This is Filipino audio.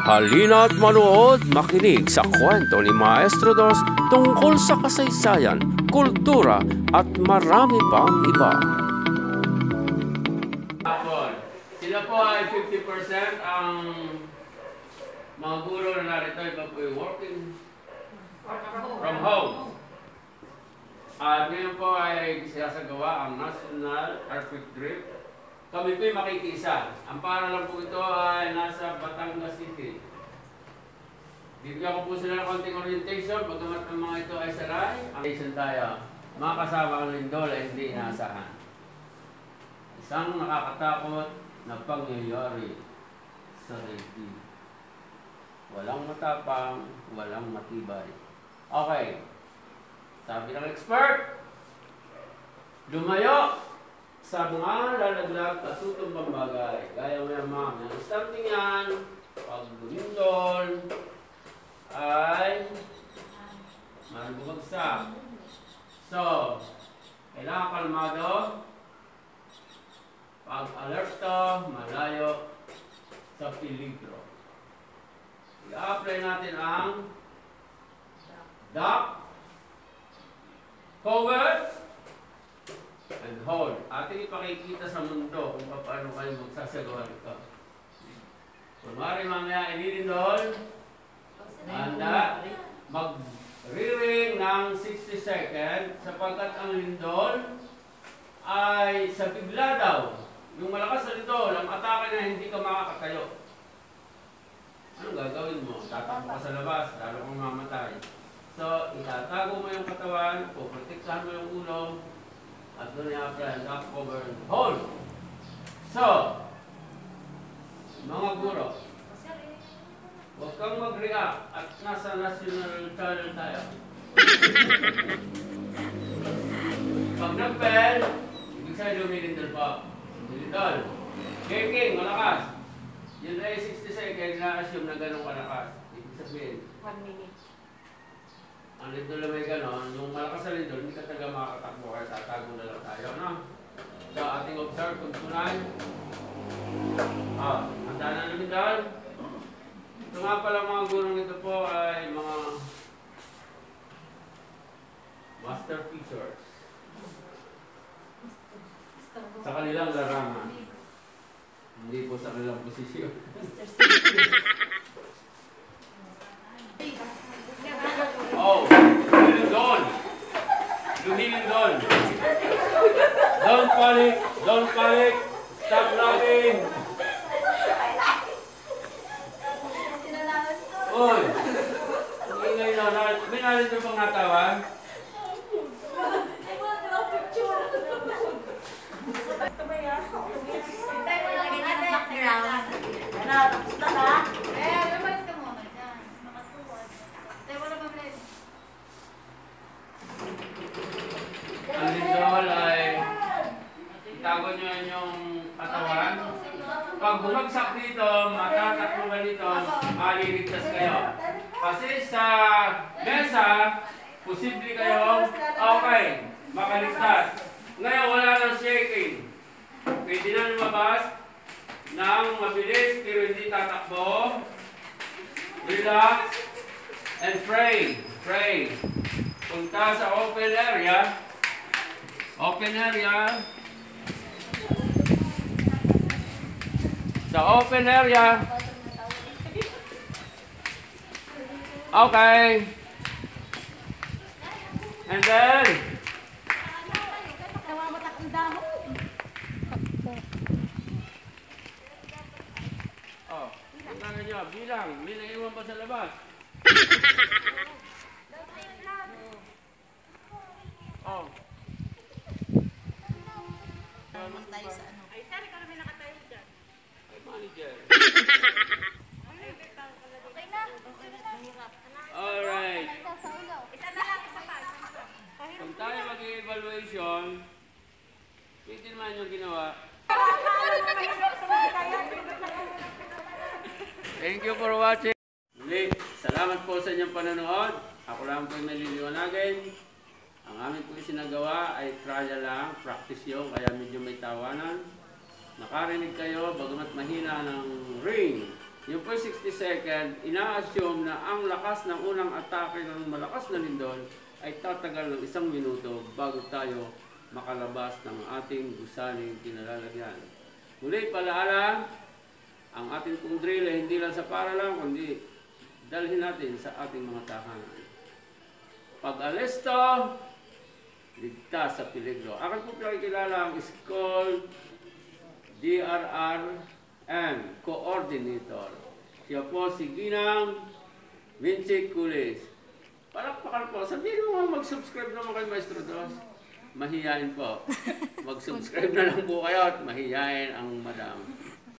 Halina't manood, makinig sa kwento ni Maestro Dos tungkol sa kasaysayan, kultura at marami pang iba. Sila po ay 50% ang mga guro na narito. Iba po ay working from home. At ngayon po ay sinasagawa ang National Earthquake Drill. Kami po ay makikisa. Ang para lang po ito ay nasa Batangas City. Bibigyan ko po sila ng konting orientation. Bagamat ang mga ito ay saray, orientation tayo. Mga kasama ng lindol ay hindi inaasahan. Isang nakakatakot na pangyayari sa daigdig. Walang matapang, walang matibay. Okay. Sabi ng expert, lumayo sa mga lalaglag tutumbang bagay. Gaya mo yung mga starting yan, pag lumindol, ay marubagsak. So, kailangan kalmado, pag alerto, malayo sa peligro. I-apply natin ang duck, cover, and hold. Ating ipakikita sa mundo kung paano kayo magsasagawa nito. Kumari mamaya inilindol, handa, mag-ring ng 60 seconds sapagkat ang lindol ay sa bigla daw. Yung malakas na lindol, ang atake na hindi ka makakatayo. Anong gagawin mo? Tatakbo ka sa labas, lalo kang mamatay. So, itatago mo yung katawan, puprotektahan mo yung ulo, at doon i-apply ang duck cover. So, mga guro, huwag kang mag-react at nasa national channel tayo. Pag nag-bell, ibig sabihin lumilindol pa. Lumilindol. King, malakas. Yun ay 60 seconds na-assume na ganun kalakas. Ibig sabihin, One minute. Ang lindol may ganon, yung malakas na lindol, hindi ka talaga makakatakbo kaya tatago na lang tayo, no? So, ating observe kung tunay. Ah, handa na namin dahil. Ito nga pala mga gurong ito po ay mga master features sa kanilang larangan. Hindi po sa kanilang posisyon. Oh, lumilindol. Lumilindol. Don't panic. Don't panic. Stop laughing. Ang ingay na. na- May nalito pang natawan? Ang lindol ay itago nyo yan yung katawan. Pag bumagsak dito, matatakbo ka dito, maliligtas kayo. Kasi sa mesa, posible kayo, okay, makaligtas. Ngayon, wala nang shaking. Pwede na lumabas ng mabilis pero hindi tatakbo. Relax and pray. Pray. Punta sa open area. Open area. Sa open area. Okay. And then, oh, bilang, may naiwan pa sa labas. Oh. Ay, manager. Alright. Kung tayo mag-evaluation, pwede naman yung ginawa. Thank you for watching. Muli, salamat po sa inyong panonood. Ako lang po yung naliliwanagin. Ang amin po sinagawa ay trial lang, practice yun, kaya medyo may tawanan. Nakarinig kayo, bagamat mahina ng ring, yung po 60 second, ina-assume na ang lakas ng unang atake ng malakas na lindol ay tatagal ng isang minuto bago tayo makalabas ng ating gusaning kinalalagyan. Muli palaala, ang ating pong drill ay hindi lang sa para lang, kundi dalhin natin sa ating mga tahanan. Pag alisto, ligtas sa peligro. Akin po pinakikilala ang Skull DRRM Coordinator. Siya po si Ginang Vinci Kulis. Palakpakan po. Sabihin mo nga mag-subscribe naman kay Maestro Dos. Mahihain po. Mag-subscribe na lang po kayo at mahihain ang madam.